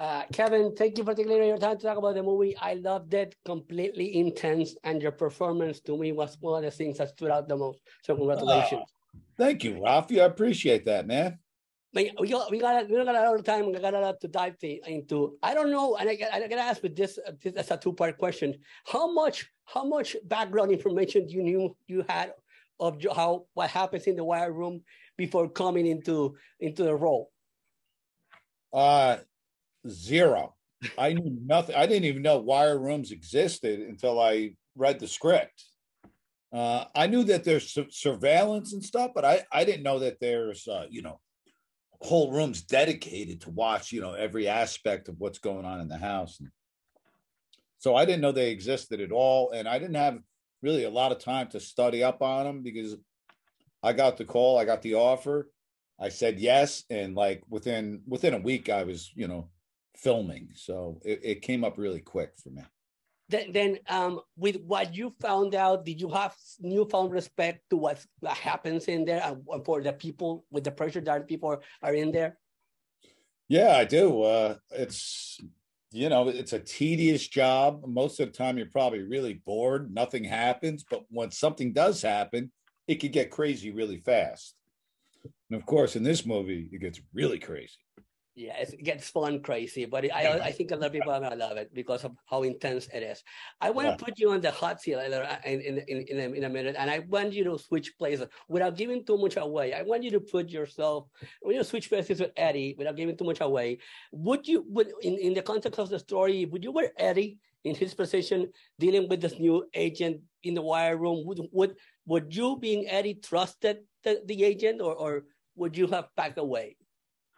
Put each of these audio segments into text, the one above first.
Uh, Kevin, thank you for taking your time to talk about the movie. I loved it, completely intense, and your performance to me was one of the things that stood out the most. So congratulations. Uh, thank you, Rafi. I appreciate that, man. We got, we got we got a lot of time. We got a lot to dive into. I don't know, and I, I gotta ask with this, this as a two part question. How much how much background information do you knew you had of how what happens in the wire room before coming into into the role? Uh, Zero. I knew nothing. I didn't even know wire rooms existed until I read the script. Uh, I knew that there's su- surveillance and stuff, but I, I didn't know that there's, uh, you know, whole rooms dedicated to watch, you know, every aspect of what's going on in the house. So I didn't know they existed at all. And I didn't have really a lot of time to study up on them because I got the call, I got the offer. I said yes. And like within, within a week, I was, you know, filming. So it, it came up really quick for me. Then, then um, with what you found out, did you have newfound respect to what, happens in there and for the people with the pressure that people are in there? Yeah, I do. Uh, it's you know it's a tedious job. Most of the time, you're probably really bored. Nothing happens, but when something does happen, it could get crazy really fast. And of course, in this movie, it gets really crazy yeah, it gets fun crazy, but I I think a lot of people are gonna love it because of how intense it is. I want yeah. to put you on the hot seat uh, in in in, in, a, in a minute, and I want you to switch places without giving too much away. I want you to put yourself when you switch places with Eddie without giving too much away. Would you would in, in the context of the story, would you wear Eddie in his position dealing with this new agent in the wire room? Would would would you being Eddie trusted the, the agent or or would you have backed away?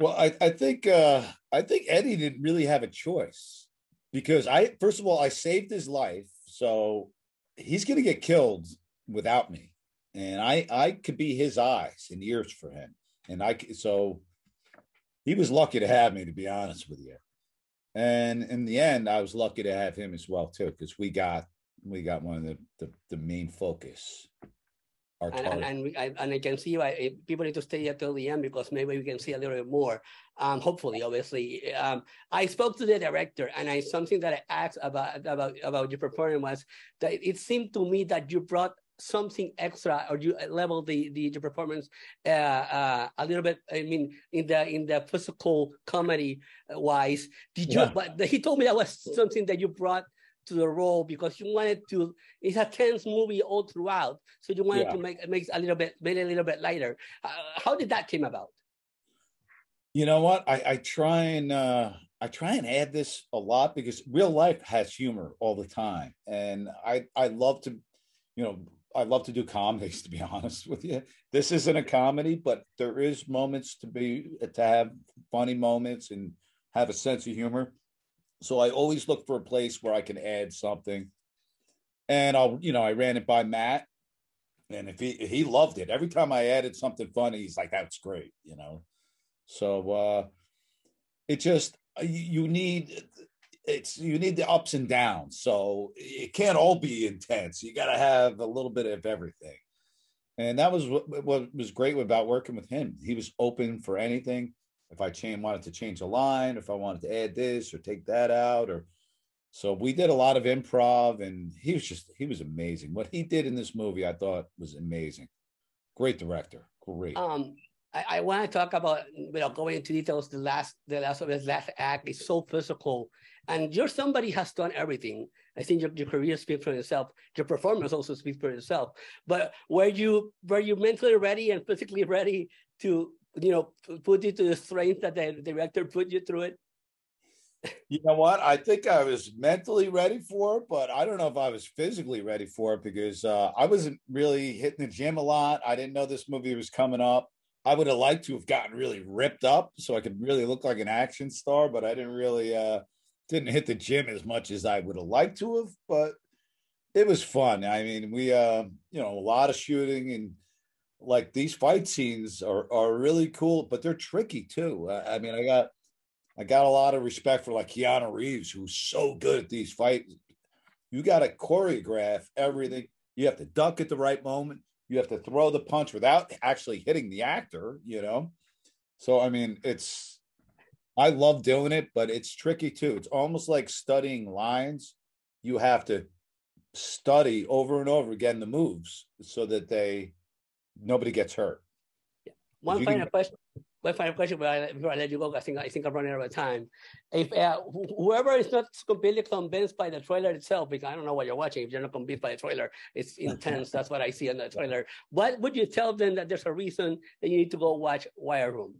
Well, I, I think uh, I think Eddie didn't really have a choice because I first of all I saved his life, so he's going to get killed without me, and I I could be his eyes and ears for him, and I so he was lucky to have me to be honest with you, and in the end I was lucky to have him as well too because we got we got one of the the, the main focus and, and, and, we, I, and I can see why people need to stay until the end because maybe we can see a little bit more. Um, hopefully, obviously, um, I spoke to the director, and I something that I asked about about about your performance was that it seemed to me that you brought something extra or you level the the, the performance uh, uh, a little bit i mean in the in the physical comedy wise did you yeah. but he told me that was something that you brought to the role because you wanted to it's a tense movie all throughout. So you wanted yeah. to make make a little bit make it a little bit lighter. Uh, how did that came about? You know what? I i try and uh i try and add this a lot because real life has humor all the time. And i i love to you know i love to do comedies to be honest with you. This isn't a comedy but there is moments to be to have funny moments and have a sense of humor so I always look for a place where I can add something. And I'll, you know, I ran it by Matt. And if he he loved it. Every time I added something funny, he's like, that's great, you know. So uh it just you need it's you need the ups and downs. So it can't all be intense. You gotta have a little bit of everything. And that was what, what was great about working with him. He was open for anything if I change, wanted to change a line, if I wanted to add this or take that out, or so we did a lot of improv, and he was just he was amazing. What he did in this movie, I thought was amazing. Great director, great. Um, I, I want to talk about without going into details. The last the last of his last act is so physical, and you're somebody has done everything. I think your, your career speaks for itself. Your performance also speaks for itself. But were you were you mentally ready and physically ready to you know, put you to the strength that the director put you through it? You know what? I think I was mentally ready for it, but I don't know if I was physically ready for it because uh, I wasn't really hitting the gym a lot. I didn't know this movie was coming up. I would have liked to have gotten really ripped up so I could really look like an action star, but I didn't really uh, didn't hit the gym as much as I would have liked to have. But it was fun. I mean, we uh, you know a lot of shooting and like these fight scenes are are really cool, but they're tricky too. I, I mean, I got I got a lot of respect for like Keanu Reeves, who's so good at these fights. You got to choreograph everything. You have to duck at the right moment. You have to throw the punch without actually hitting the actor. You know, so I mean, it's I love doing it, but it's tricky too. It's almost like studying lines. You have to study over and over again the moves so that they nobody gets hurt. Yeah. One final can, question. One final question before I, before I let you go. I think I think I'm running out of time. If uh, whoever is not completely convinced by the trailer itself, because I don't know what you're watching, if you're not convinced by the trailer, it's intense. That's what I see in the trailer. What would you tell them that there's a reason that you need to go watch Wire Room?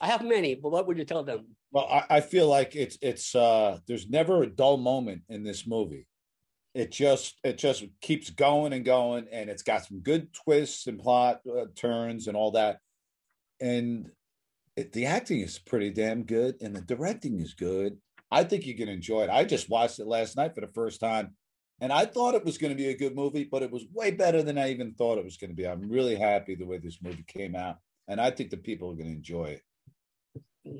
I have many, but what would you tell them? Well, I, I feel like it's it's uh there's never a dull moment in this movie. It just it just keeps going and going, and it's got some good twists and plot uh, turns and all that. And it, the acting is pretty damn good, and the directing is good. I think you can enjoy it. I just watched it last night for the first time, and I thought it was going to be a good movie, but it was way better than I even thought it was going to be. I'm really happy the way this movie came out, and I think the people are going to enjoy it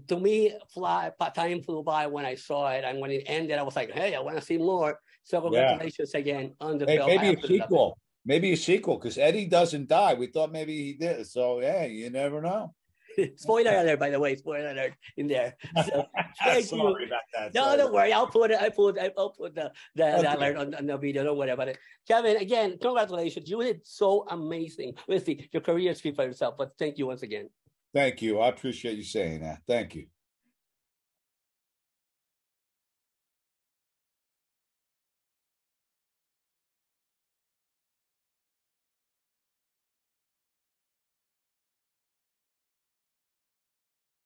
to me, fly time flew by when I saw it, and when it ended, I was like, "Hey, I want to see more." So congratulations yeah. again on the hey, film. Maybe a sequel. Maybe a sequel because Eddie doesn't die. We thought maybe he did. So yeah, you never know. Spoiler alert, by the way. Spoiler alert in there. So, thank Sorry you. that. No, don't worry. I'll put it. I put. I'll put the the, okay. the alert on, on, the video. Don't worry about it. Kevin, again, congratulations. You did so amazing. Let's see. Your career speaks for yourself. But thank you once again. Thank you. I appreciate you saying that. Thank you.